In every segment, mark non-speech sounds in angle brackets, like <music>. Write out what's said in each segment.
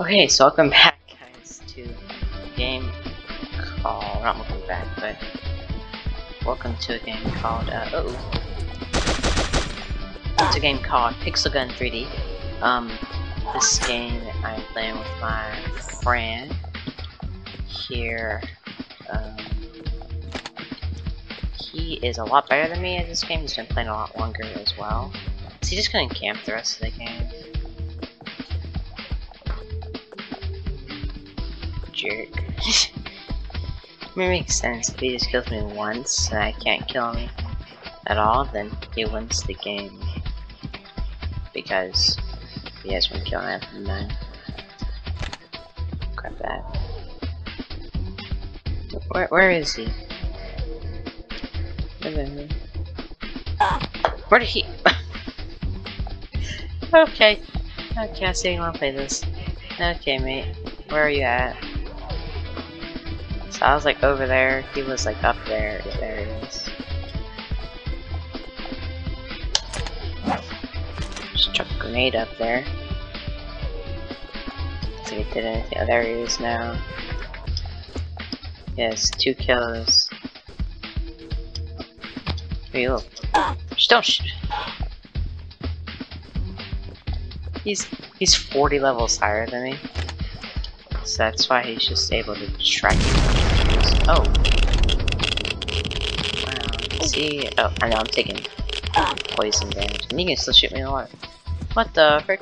Okay, so welcome back, guys, to a game called. Not welcome back, but welcome to a game called. Uh, oh. It's a game called Pixel Gun 3D. Um, this game I'm playing with my friend here. Um, he is a lot better than me at this game. He's been playing a lot longer as well. Is he just gonna camp the rest of the game? Jerk. <laughs> it makes sense. If he just kills me once and I can't kill him at all, then he wins the game. Because he has been killing after nine. Grab that. Where, where is he? Where did he? <laughs> okay. Okay, I see you wanna play this. Okay, mate. Where are you at? So I was like over there, he was like up there, there he is. Just chuck a grenade up there. See if it did anything. Oh, there he is now. Yes, two kills. Hey, look. Just don't shoot. He's he's 40 levels higher than me. So that's why he's just able to track you. Oh. Wow. See? Oh, I know, I'm taking poison damage. And he can still shoot me in the water. What the frick?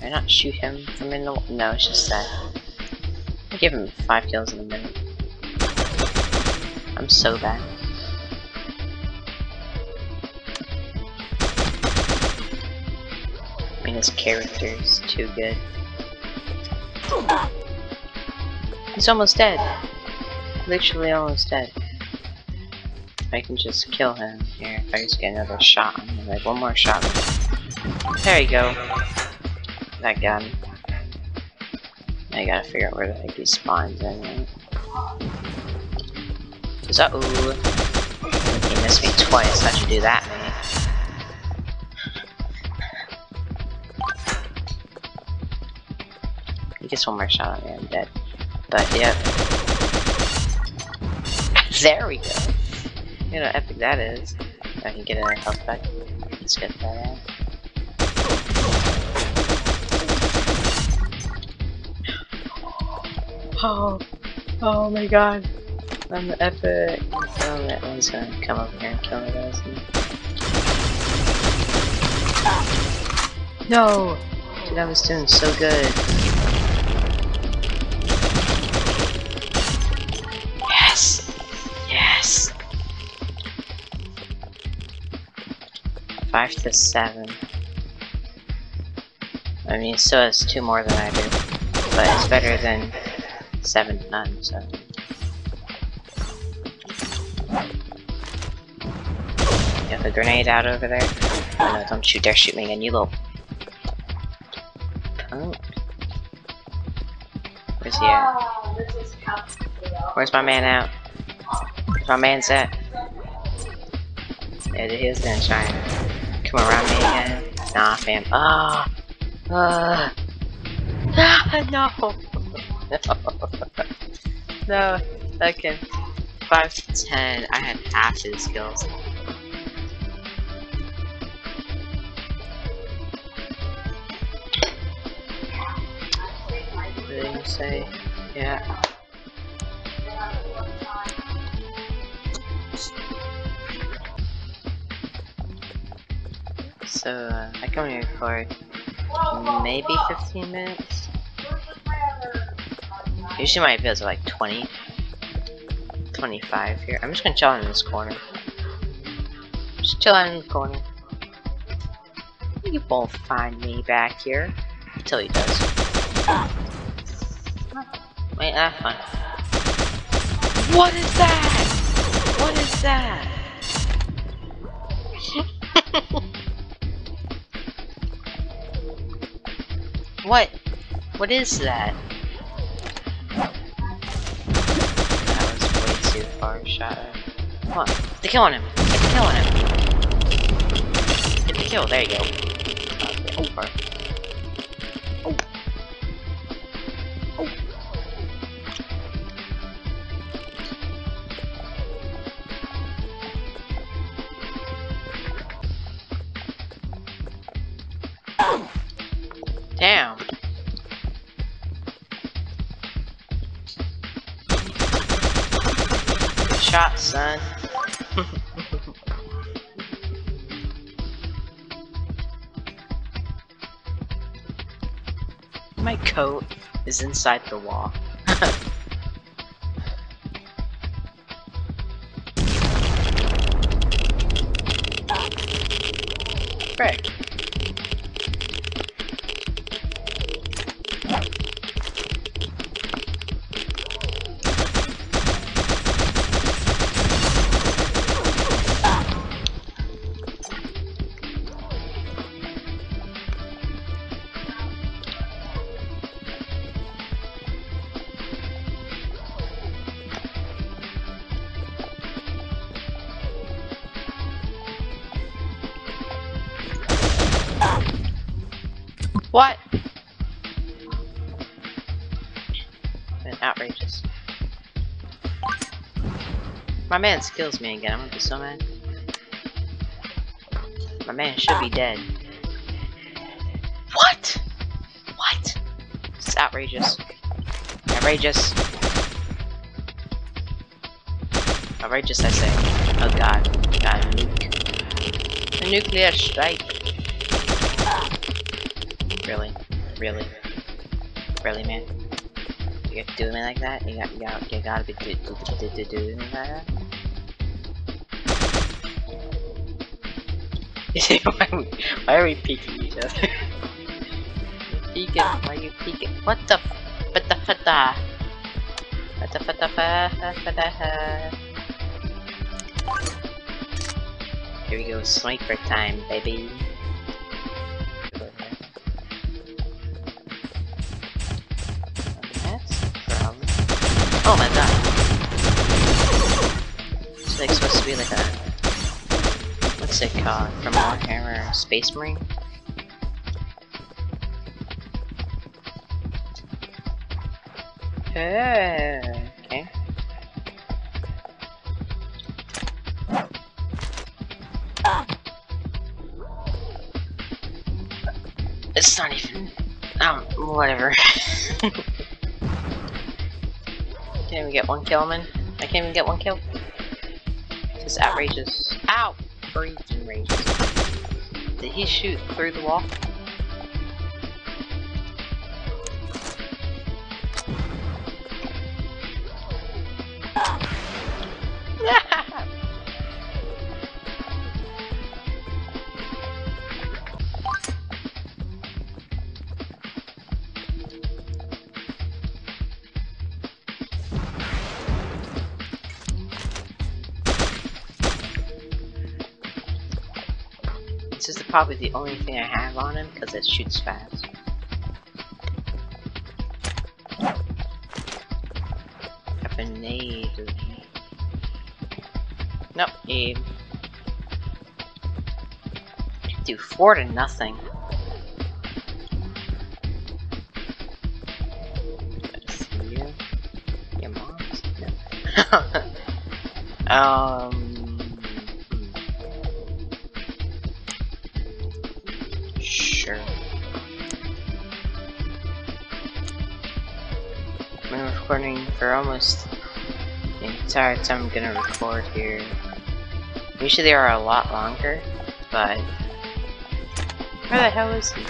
Can I not shoot him from in the No, it's just that. I give him five kills in a minute. I'm so bad. I mean, his character is too good. He's almost dead. Literally almost dead. I can just kill him here if I just get another shot like one more shot. There you go. That him. I gotta figure out where the heck he spawns in. Right? Cause uh oh, he missed me twice. How'd you do that, man? He gets one more shot on me, I'm dead. But yep. there we go. You know how epic that is. I can get a health back. Let's get that out. Oh, oh my god. I'm epic. Oh, that one's gonna come over here and kill me, guys. No! Dude, I was doing so good. Yes! Yes! Five to seven. I mean, still has two more than I do. But it's better than seven to none, so. A grenade out over there? Oh no, don't you dare shoot me again, you little punk. Where's he at? Where's my man out? Where's my man's at? Yeah, he is gonna try and come around me again. Nah, fam. Ah! Oh. Uh. Ah, <laughs> no! no. <laughs> No. Okay. 5 to 10. I had half his skills. Say, yeah. So, uh, I can only record maybe 15 minutes. Usually my videos are like 20, 25 here. I'm just gonna chill in this corner. Just chill in the corner. You won't find me back here until he does. Wait, that's fine. What is that? What is that? <laughs> what? What is that? That was way too far shot. Come on. They kill on him. They kill on him. Get the kill. There you go. Oh, Damn. Shot, son. <laughs> My coat is inside the wall. <laughs> My man skills me again. I'm gonna be so mad. My man should be dead. What? What? It's outrageous. Outrageous. Outrageous, I say. Oh god. God, nuke. A nuclear strike. Really? Really? Really, man? You have to do me like that? You got, you got, you gotta be do, do, do, do, do, me like that? <laughs> why, are we, why peeking each other? <laughs> peeking? Why are you peeking? What the? The? What the? The? What the? What the? Here we go, sniper time, baby. It's like supposed to be like a what's it called? From Warhammer Space Marine? Okay. It's not even um whatever. <laughs> Can't even get one kill, man. I can't even get one kill. This is outrageous. Ow! Freaking rages. Did he shoot through the wall? This is probably the only thing I have on him because it shoots fast. A nade. Nope, aim. Do four to nothing. See you. Your mom's. No. <laughs> um. For almost the entire time I'm gonna record here. Usually they are a lot longer, but where the hell is he?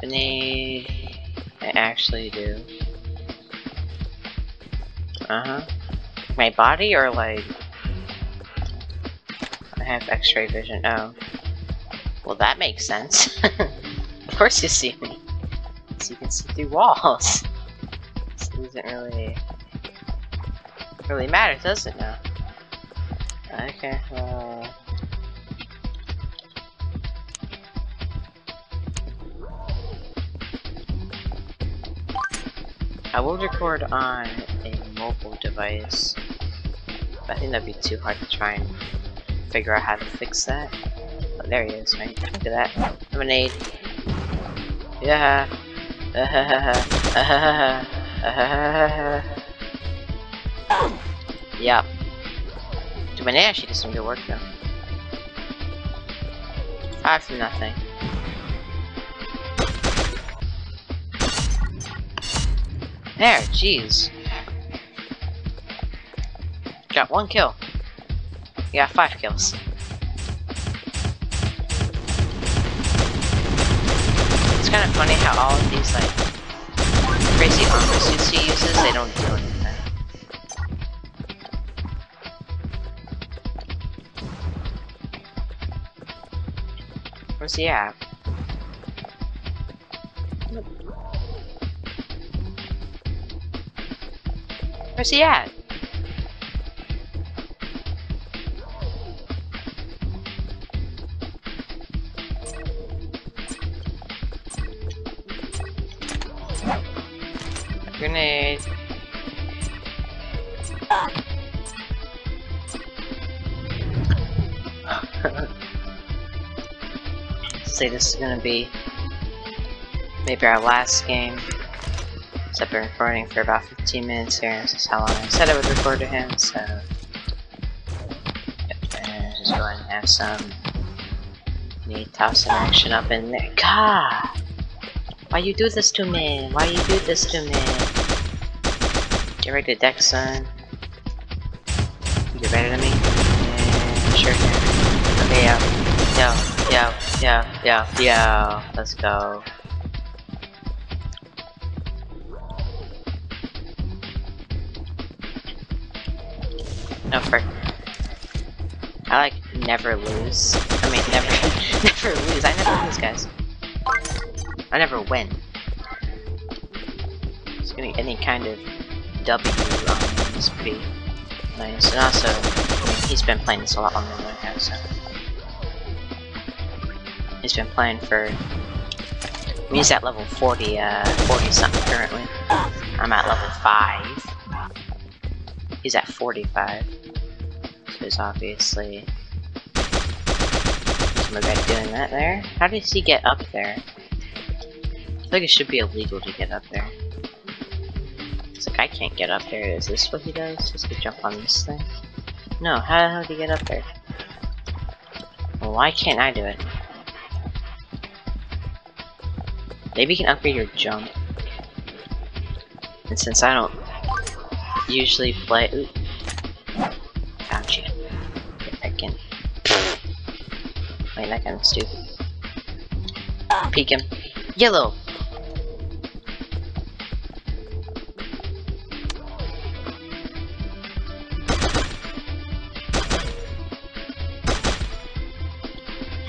Grenade. I actually do. Uh huh. My body or like I have X-ray vision. Oh. Well, that makes sense. <laughs> of course you see me. So you can see through walls. Doesn't really really matter, does it now? Okay, well... I will record on a mobile device I think that'd be too hard to try and figure out how to fix that. Oh, there he is, right? Look at that. Lemonade. Yeah. <laughs> <laughs> yep. Lemonade actually did some good work though. For nothing. There, jeez. Got one kill. Yeah, five kills. It's kind of funny how all of these like crazy armor suits he uses, they don't do anything. Where's he at? Where's he at? Say this is gonna be maybe our last game. So I've been recording for about 15 minutes here, and this is how long I said I would record to him, so... Yep, just go ahead and have some... Need toss some action up in there. God! Why you do this to me? Why you do this to me? Get ready to deck, son. You ready to me? Yeah, sure can. Okay, yeah. Yo, yo, yeah, yeah, yeah. Let's go. No, frick. I like never lose. I mean, never, <laughs> never lose. I never lose, guys. I never win. Any kind of W um, is pretty nice. And also, I mean, he's been playing this a lot longer than I have, so. He's been playing for. He's at level 40, uh, 40 something currently. I'm at level 5. He's at 45. So he's obviously. Some guy doing that there. How does he get up there? I think it should be illegal to get up there. It's like I can't get up there. Is this what he does? Just to jump on this thing? No, how the hell did he get up there? Well, why can't I do it? Maybe you can upgrade your jump. And since I don't usually play... Ooh. You. Get back in. Wait, that kind of stupid. Peek him. Yellow!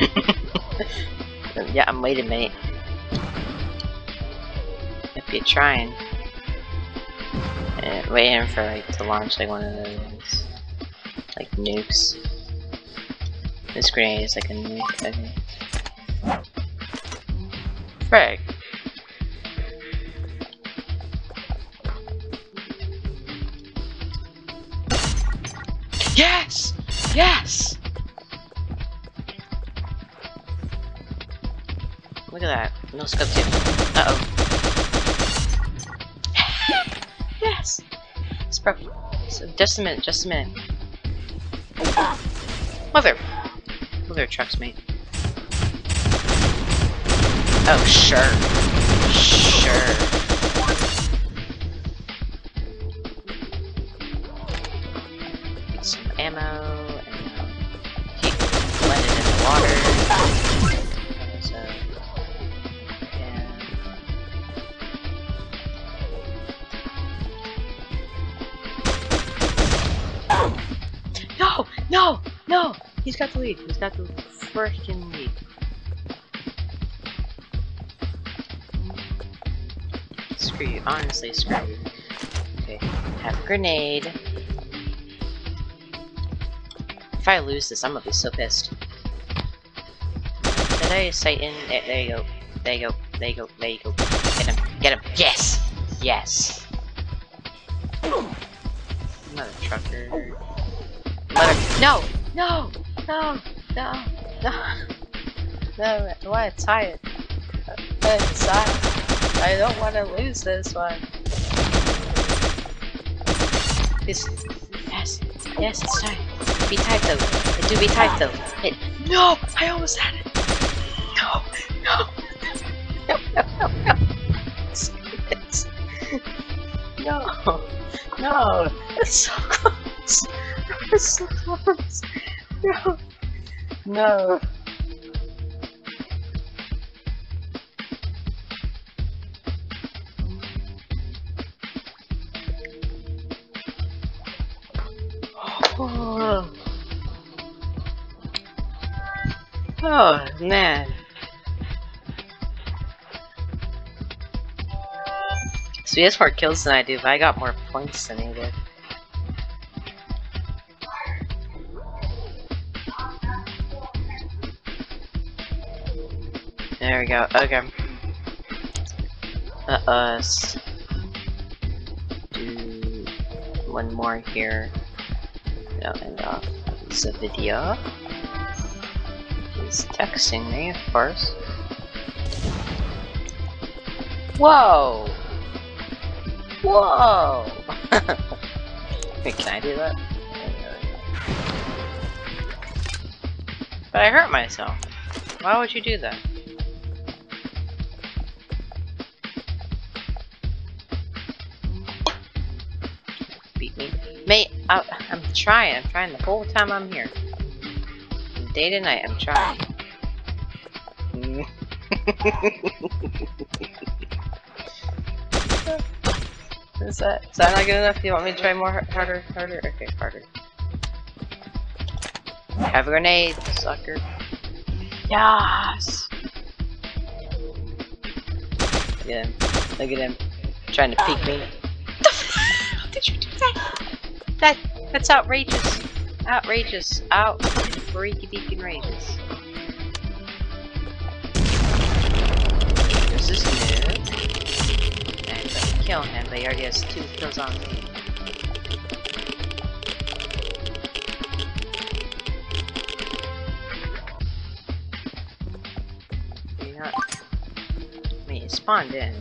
<laughs> yeah, I'm waiting, mate. You're trying. And waiting for like to launch like one of those like nukes. This grenade is like a nuke, I think. Frick. So just a minute, just a minute. Mother! Mother trucks me. Oh, sure. Sure. Some ammo He's got the lead. He's got the freaking lead. Screw you. Honestly, screw you. Okay. Have a grenade. If I lose this, I'm gonna be so pissed. Did I Satan? There, there you go. There you go. There you go. There you go. Get him. Get him. Yes! Yes! Another trucker. No! No! No! No! No! No, why it's tired? It's tired. I don't want to lose this one. This, yes, yes, it's time. Be tight though. Do be tight though. Hit. No! I almost had it. No! No! No! No! No! No! No! It's so close. It's so close. <laughs> No! No! Oh, <sighs> oh man. So he has more kills than I do, but I got more points than he did. We go. Okay. Let us do one more here. I'll end off this video. He's texting me, of course. Whoa! Whoa! <laughs> Wait, can I do that? But I hurt myself. Why would you do that? Mate, I, I'm trying. I'm trying the whole time I'm here. Day to night, I'm trying. <laughs> is that is that not good enough? Do you want me to try more harder, harder? Okay, harder. Have a grenade, sucker. Yes. Look at him. Look at him. Trying to peek me. How <laughs> did you do that? That that's outrageous. Outrageous. Out freaky deakin rageous. This is new. And can kill him, but he already has two kills on me. I mean, spawned in.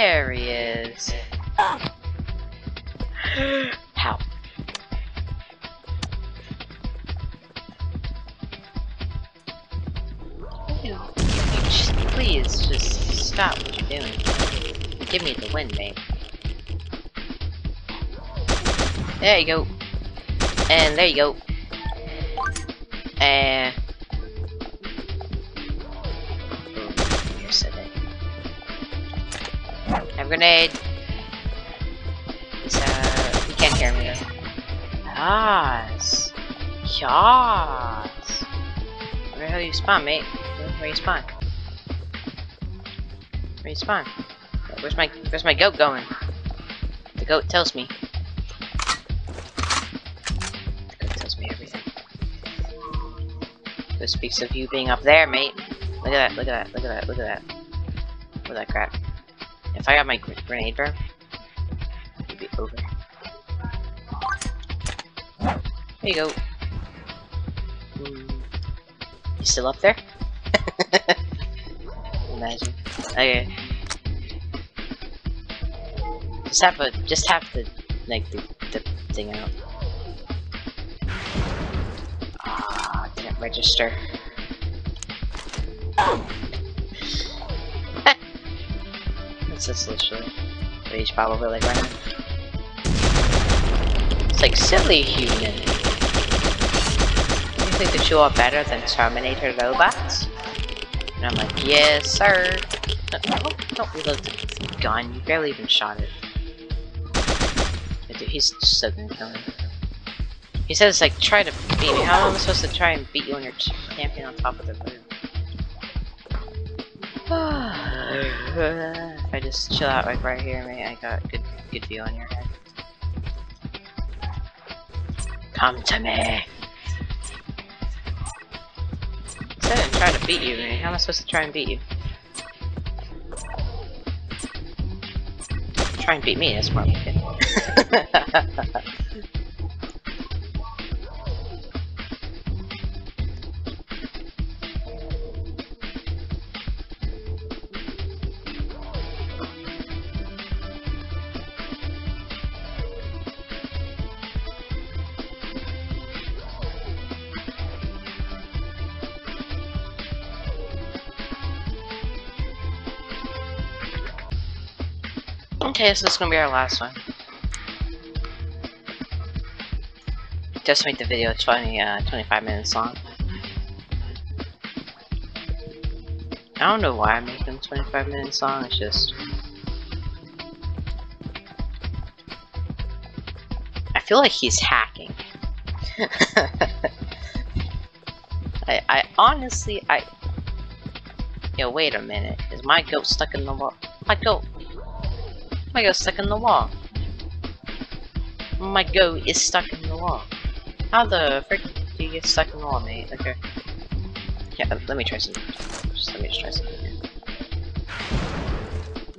There he is. How? Just, please just stop what you're doing. Give me the win, mate. There you go. And there you go. And grenade. Uh he can't hear me. Yes. Yes. Where the hell you spawn, mate? Where, where you spawn? Where you spawn? Where's my where's my goat going? The goat tells me. The goat tells me everything. This speaks of you being up there, mate. Look at that, look at that, look at that, look at that. Look at that crap. If I got my grenade, bro, it'd be over. There you go. Mm. You still up there? <laughs> Imagine. Okay. Just have a, just have the, like, the, the thing out. Ah, didn't register. This literally? Rage probably like running. It's like silly human. You think that you are better than Terminator robots? And I'm like, yes, sir. No, no, don't reload the gun. You barely even shot it. He's so gonna kill me. He says like, try to beat me. How am I supposed to try and beat you when you're camping on top of the roof? if <sighs> I just chill out like right here, mate, I got good good view on your head. Come to me. Instead of trying to beat you, mate, how am I supposed to try and beat you? Try and beat me, that's more like. <laughs> Okay, so this is gonna be our last one. Just make the video 20, uh, 25 minutes long. I don't know why I'm making 25 minutes long, it's just... I feel like he's hacking. <laughs> I, I honestly, I... Yo, wait a minute. Is my goat stuck in the wall? My goat! My goat's stuck in the wall. My goat is stuck in the wall. How the frick do you get stuck in the wall, mate? Okay. Yeah, let me try something. Just let me just try something.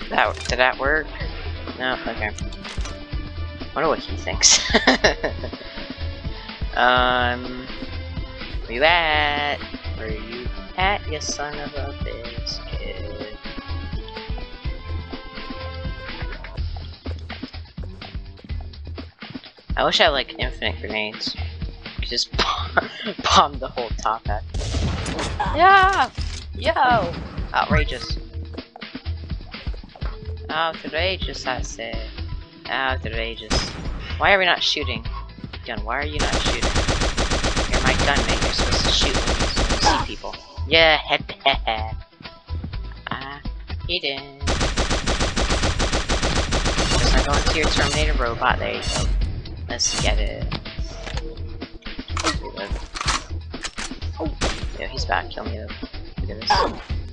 That did that work? No. Okay. Wonder what he thinks. <laughs> um. Where you at? Where you at, you son of a biscuit? I wish I had like infinite grenades. Just <laughs> bomb the whole top hat. Yeah! Yo! Outrageous. Outrageous, I say. Outrageous. Why are we not shooting? Gun, why are you not shooting? You're my gunmate, you're supposed to shoot when you see people. Yeah, head head. Ah, hidden. Just not going to your Terminator robot, there you go. Let's get it. Oh, yeah, he's back. Kill me though. Look at this.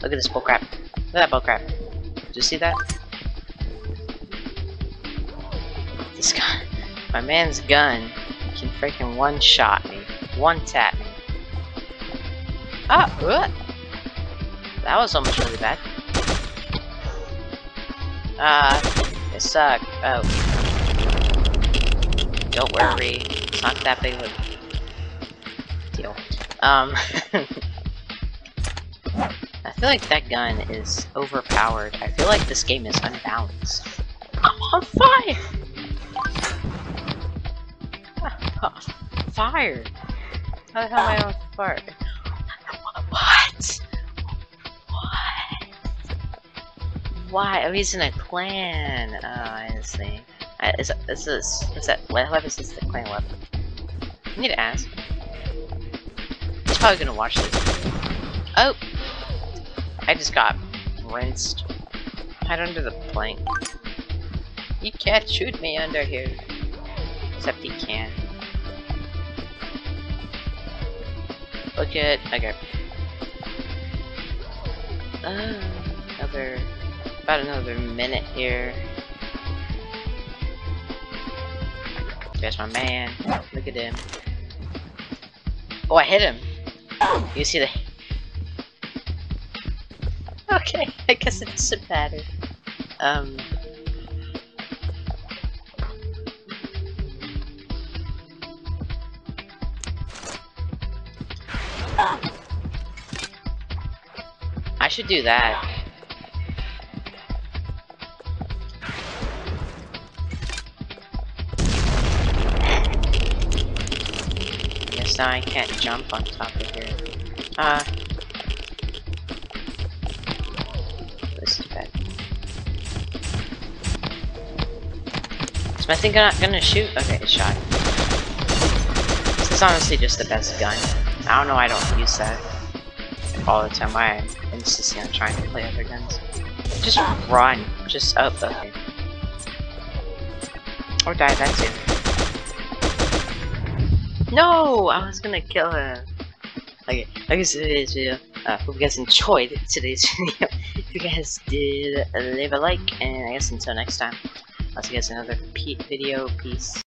Look at this bullcrap. Look at that bullcrap. Did you see that? This guy, my man's gun can freaking one shot me, one tap me. Ah, what? That was almost really bad. Ah, uh, it sucked. Oh. Don't worry, it's not that big of a deal. Um, <laughs> I feel like that gun is overpowered. I feel like this game is unbalanced. I'm on fire! Ah, ah, fire! How the hell am I on fire? What? What? Why? Oh, he's in a clan. Oh, I see. Uh, is, is this, is that, what weapon is the clan weapon? I need to ask. He's probably gonna watch this. Oh! I just got rinsed. Hide under the plank. You can't shoot me under here. Except he can. Look at, okay. Uh, another, about another minute here. There's my man. Look at him. Oh, I hit him. You see the... <laughs> Okay, I guess it doesn't matter. Um... I should do that. I can't jump on top of here. Uh. This is bad. Is my thing not gonna shoot? Okay, it shot. This is honestly just the best gun. I don't know I don't use that all the time. I'm insisting on trying to play other guns. Just run. Just, oh, okay. Or die that too. No! I was gonna kill her. Okay, I guess today's video. Uh, hope you guys <laughs> enjoyed today's video. if you guys did, leave a like, and I guess until next time, I'll see you guys in another video. Peace.